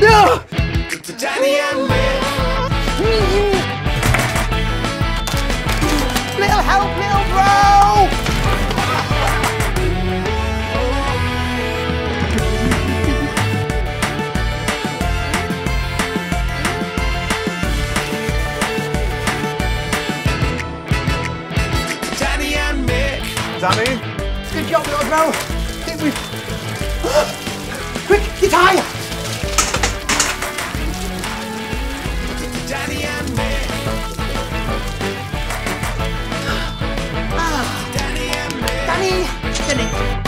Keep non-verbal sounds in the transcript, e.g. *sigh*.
No! Danny and Mick. Little help, little bro! Danny and Mick. Danny? Good job, little bro. Think we... *gasps* Quick, get higher! Daddy and me. Ah. Danny and me. Danny, Danny.